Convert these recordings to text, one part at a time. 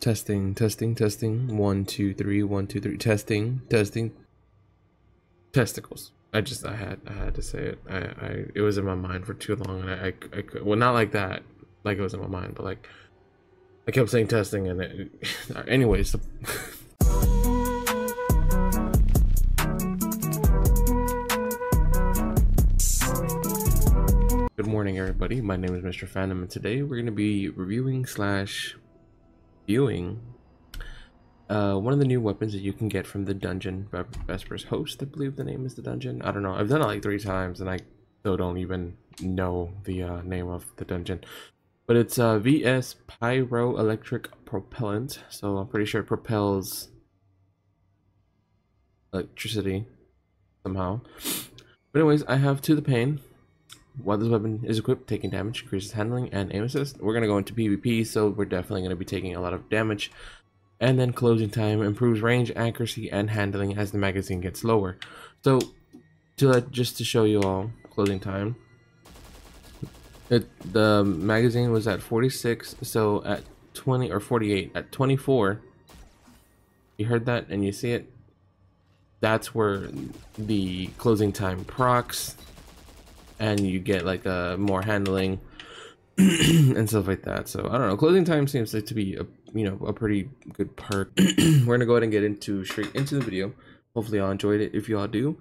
Testing, testing, testing. One, two, three, one, two, three. Testing, testing. Testicles. I just, I had, I had to say it. I, I, it was in my mind for too long, and I, I, I could, well, not like that, like it was in my mind, but like, I kept saying testing, and it, anyways. Good morning, everybody. My name is Mr. Phantom, and today we're going to be reviewing slash viewing uh, one of the new weapons that you can get from the dungeon Vesper's Host. I believe the name is the dungeon. I don't know. I've done it like three times, and I still don't even know the uh, name of the dungeon. But it's uh, VS Pyroelectric Propellant. So I'm pretty sure it propels electricity somehow. But anyways, I have To the Pain, while this weapon is equipped, taking damage increases handling and aim assist. We're going to go into PvP, so we're definitely going to be taking a lot of damage. And then closing time improves range, accuracy, and handling as the magazine gets lower. So, to let, just to show you all closing time, it, the magazine was at 46, so at 20 or 48, at 24, you heard that and you see it. That's where the closing time procs and you get like uh, more handling and stuff like that. So I don't know. Closing time seems like to be a you know a pretty good perk. We're gonna go ahead and get into straight into the video. Hopefully y'all enjoyed it. If y'all do,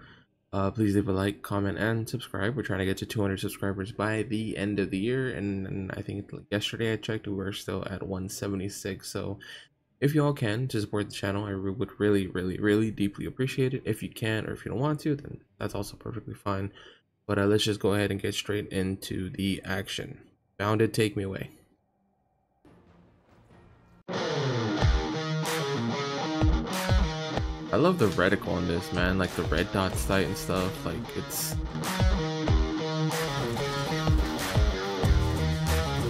uh, please leave a like, comment, and subscribe. We're trying to get to 200 subscribers by the end of the year, and, and I think yesterday I checked, we were still at 176. So if y'all can to support the channel, I would really, really, really deeply appreciate it. If you can, or if you don't want to, then that's also perfectly fine. But uh, let's just go ahead and get straight into the action. Bounded, take me away. I love the reticle on this, man. Like the red dot sight and stuff. Like it's.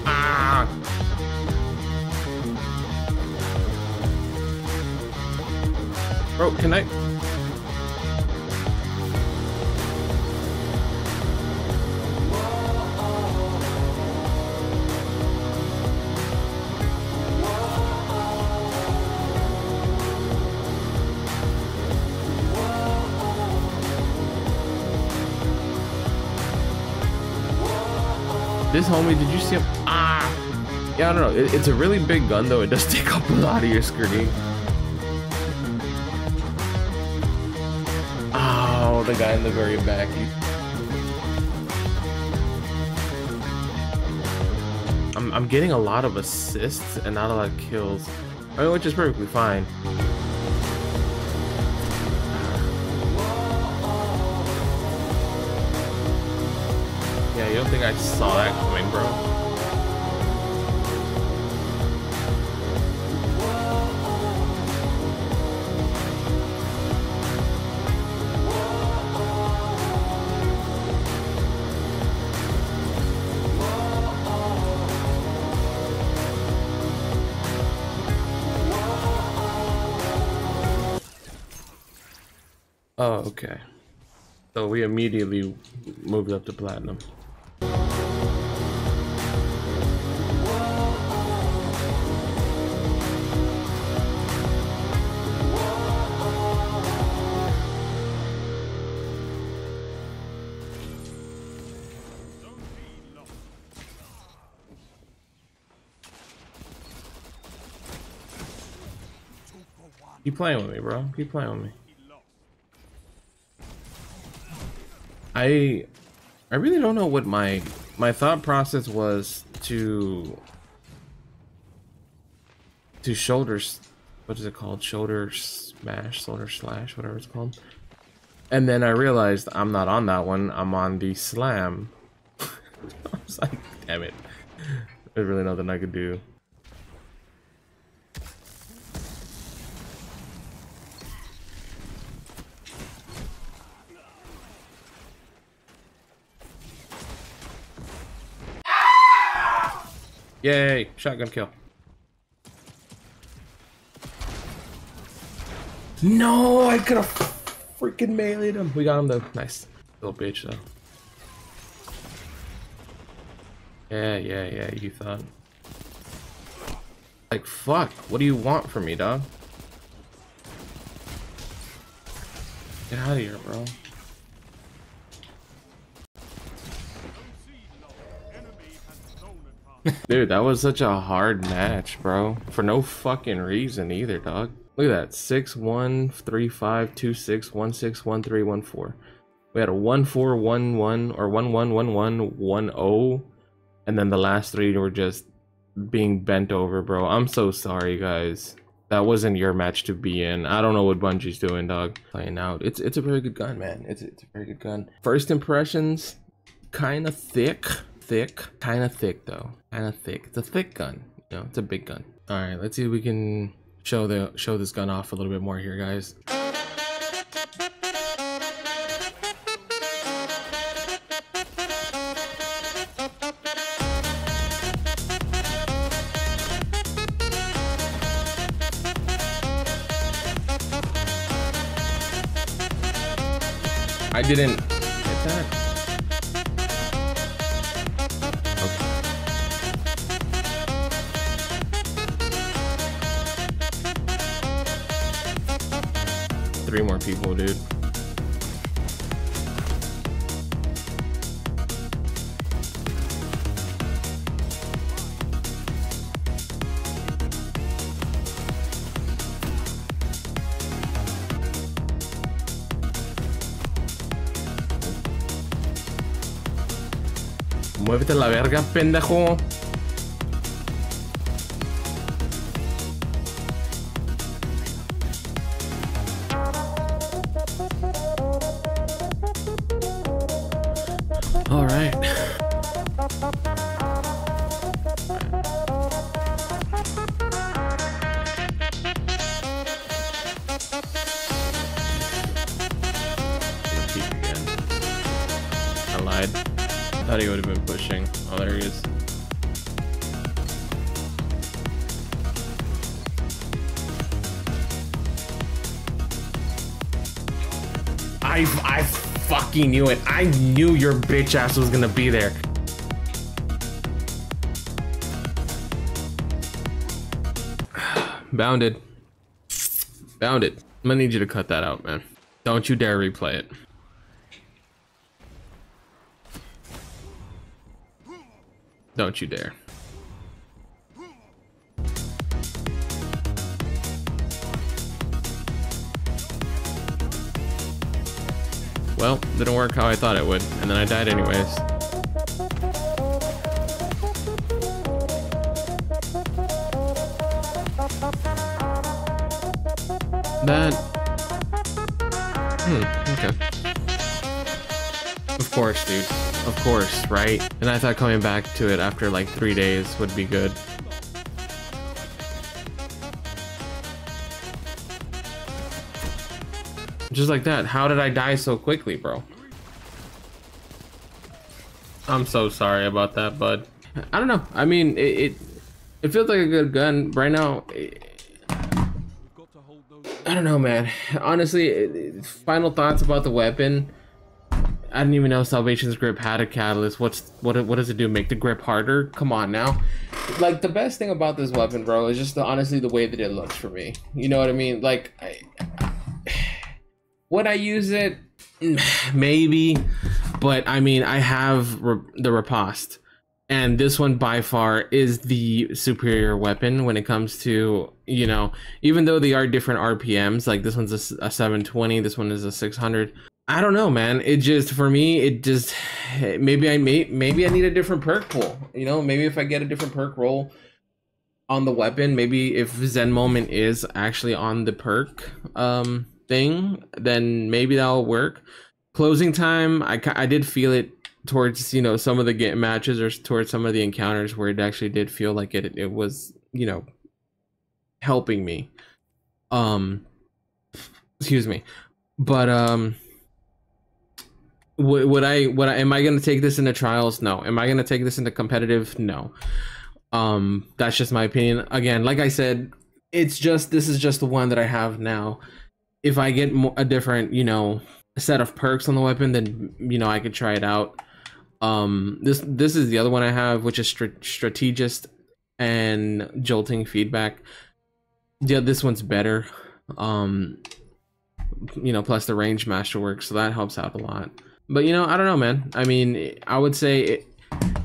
Ah! Bro, can I? This homie, did you see him? Ah! Yeah, I don't know. It, it's a really big gun, though. It does take up a lot of your screen. Oh, the guy in the very back. I'm, I'm getting a lot of assists and not a lot of kills. I mean, which is perfectly fine. Think I saw that coming, bro? Oh, okay. So we immediately moved up to platinum. Keep playing with me, bro. Keep playing with me. I I really don't know what my my thought process was to to shoulders what is it called? Shoulder smash shoulder slash whatever it's called. And then I realized I'm not on that one. I'm on the slam. I was like damn it. There's really nothing I could do Yay! Shotgun kill. No, I could have freaking meleeed him. We got him though. Nice. Little bitch though. Yeah, yeah, yeah, you thought. Like, fuck. What do you want from me, dog? Get out of here, bro. Dude, that was such a hard match, bro. For no fucking reason either, dog. Look at that. 6 1 3 5 2 6 1 6 1 3 1 4. We had a 1 4 1 1 or 1 1 1 1 1 0. And then the last three were just being bent over, bro. I'm so sorry, guys. That wasn't your match to be in. I don't know what Bungie's doing, dog. Playing out. It's it's a very good gun, man. It's it's a very good gun. First impressions, kind of thick thick, kind of thick though, kind of thick. It's a thick gun, you know, it's a big gun. All right, let's see if we can show the show this gun off a little bit more here, guys. I didn't people. Muévete la verga, pendejo. All right. Fucking knew it. I knew your bitch ass was gonna be there. Bounded. Bounded. I'm gonna need you to cut that out, man. Don't you dare replay it. Don't you dare. Well, didn't work how I thought it would, and then I died anyways. That... Hmm, okay. Of course, dude. Of course, right? And I thought coming back to it after like three days would be good. Just like that. How did I die so quickly, bro? I'm so sorry about that, bud. I don't know. I mean, it it, it feels like a good gun right now. It, I don't know, man. Honestly, it, final thoughts about the weapon. I didn't even know Salvation's grip had a catalyst. What's what? What does it do? Make the grip harder? Come on now. Like the best thing about this weapon, bro, is just the, honestly the way that it looks for me. You know what I mean? Like I, would I use it? Maybe, but I mean, I have re the Riposte, and this one by far is the superior weapon when it comes to you know, even though they are different RPMs. Like this one's a, a 720, this one is a 600. I don't know, man. It just for me, it just maybe I may maybe I need a different perk pool. You know, maybe if I get a different perk roll on the weapon, maybe if Zen Moment is actually on the perk, um thing, then maybe that'll work. Closing time, I, I did feel it towards you know some of the get matches or towards some of the encounters where it actually did feel like it it was you know helping me. Um, excuse me, but um. Would, would I would I am I gonna take this into trials? No. Am I gonna take this into competitive? No. Um, that's just my opinion. Again, like I said, it's just this is just the one that I have now if I get a different, you know, set of perks on the weapon, then you know I could try it out. Um, this this is the other one I have, which is Strat- strategist. and jolting feedback. Yeah, this one's better. Um, you know, plus the range masterwork, so that helps out a lot. But you know, I don't know, man. I mean, I would say, it,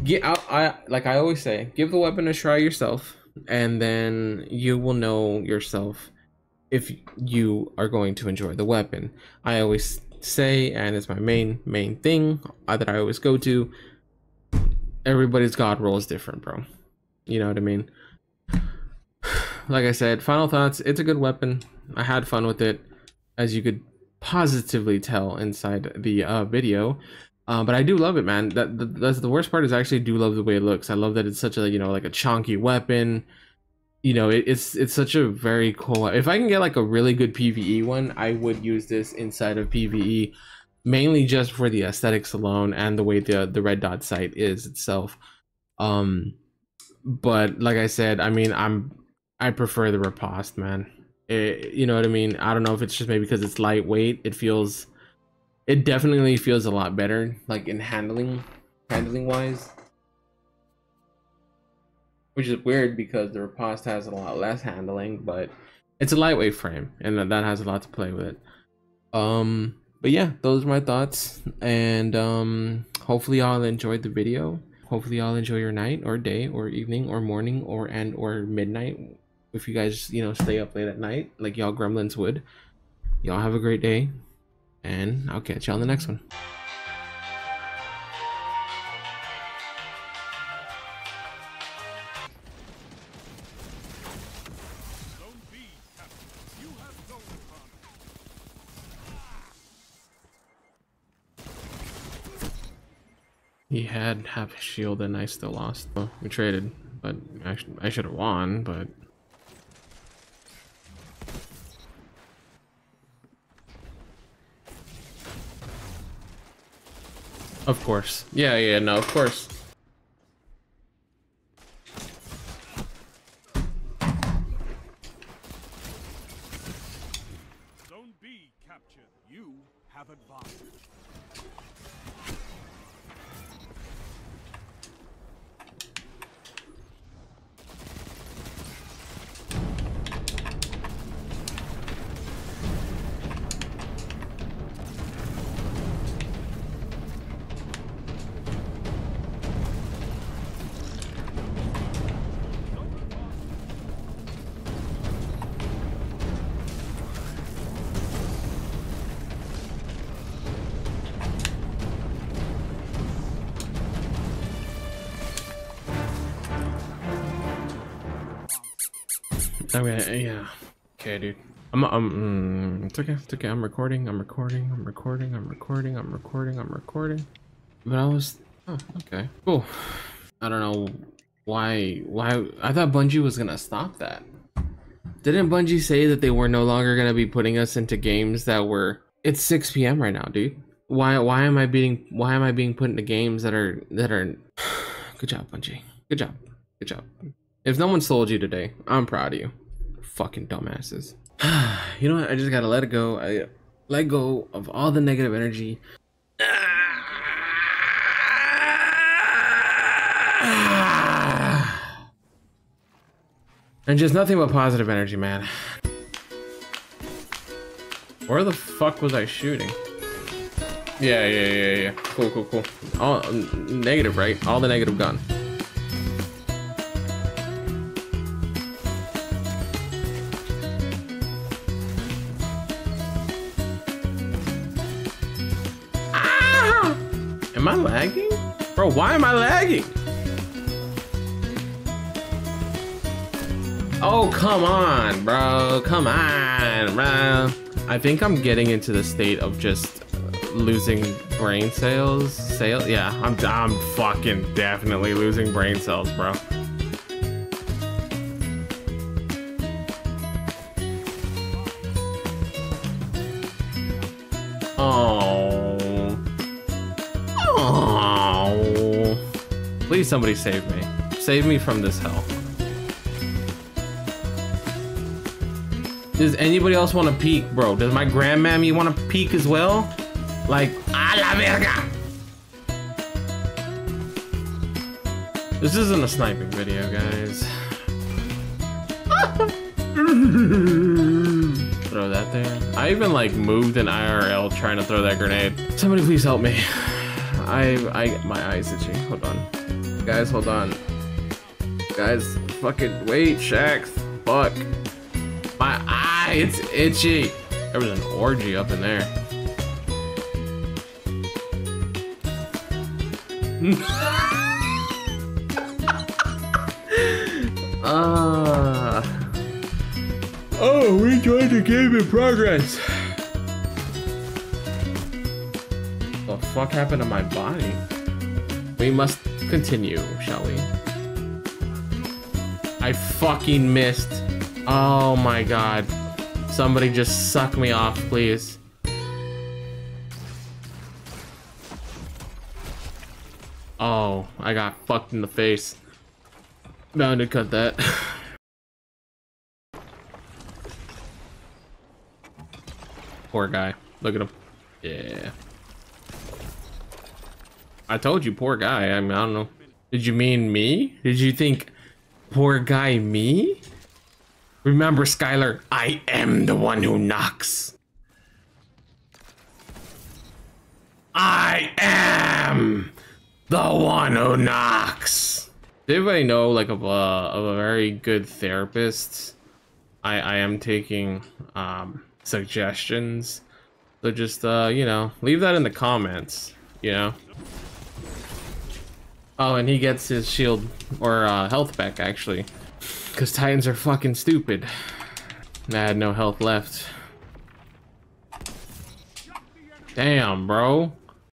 get out. I like I always say, give the weapon a try yourself, and then you will know yourself if you are going to enjoy the weapon. I always say, and it's my main main thing that I always go to. Everybody's god roll is different, bro. You know what I mean? Like I said, final thoughts. It's a good weapon. I had fun with it, as you could positively tell inside the uh, video. Uh, but I do love it, man. That, that that's the worst part is I actually do love the way it looks. I love that it's such a you know like a chunky weapon. You know, it, it's it's such a very cool. If I can get like a really good PVE one, I would use this inside of PVE, mainly just for the aesthetics alone and the way the the red dot sight is itself. Um, but like I said, I mean, I'm I prefer the riposte, man. It, you know what I mean? I don't know if it's just maybe because it's lightweight. It feels, it definitely feels a lot better, like in handling, handling wise. Which is weird because the riposte has a lot less handling, but it's a lightweight frame, and that has a lot to play with. It. Um, but yeah, those are my thoughts, and um, hopefully y'all enjoyed the video. Hopefully y'all enjoy your night or day or evening or morning or and or midnight. If you guys you know stay up late at night like y'all gremlins would. Y'all have a great day and i'll catch y'all on the next one had half his shield and I still lost. Well, we traded, but I, sh I should have won, but... Of course. Yeah, yeah, no, of course. Okay, yeah. Okay, dude. I'm, I'm, mm, it's okay, it's okay. I'm recording, I'm recording, I'm recording, I'm recording, I'm recording, I'm recording. But I was, oh, okay, cool. I don't know why, why, I thought Bungie was gonna stop that. Didn't Bungie say that they were no longer gonna be putting us into games that were, it's 6 p.m. right now, dude. Why, why am I being, why am I being put into games that are, that are, good job, Bungie. Good job, good job. If no one sold you today, I'm proud of you fucking dumbasses. you know what? I just gotta let it go. I let go of all the negative energy. And just nothing but positive energy, man. Where the fuck was I shooting? Yeah, yeah, yeah, yeah. Cool, cool, cool. All negative, right? All the negative gun. Bro, why am I lagging? Oh, come on, bro. Come on, bro. I think I'm getting into the state of just losing brain cells. Sale? Yeah, I'm, I'm fucking definitely losing brain cells, bro. Somebody save me. Save me from this hell. Does anybody else want to peek, bro? Does my grandmammy want to peek as well? Like, a la verga! This isn't a sniping video, guys. throw that there. I even like moved an IRL trying to throw that grenade. Somebody please help me. I I my eyes itchy. Hold on. Guys, hold on. Guys, fucking wait, Shaxx. Fuck. My eye, it's itchy. There was an orgy up in there. Ah. uh. Oh, we joined the game in progress. What the fuck happened to my body? We must continue, shall we? I fucking missed. Oh my god. Somebody just suck me off, please. Oh, I got fucked in the face. Bound to cut that. Poor guy. Look at him. Yeah. I told you, poor guy. I mean, I don't know. Did you mean me? Did you think, poor guy, me? Remember, Skylar, I am the one who knocks. I am the one who knocks. Did anybody know, like, of a, of a very good therapist? I, I am taking, um, suggestions. So just, uh, you know, leave that in the comments, you know? Oh, and he gets his shield, or uh, health back, actually. Because Titans are fucking stupid. I had no health left. Damn, bro.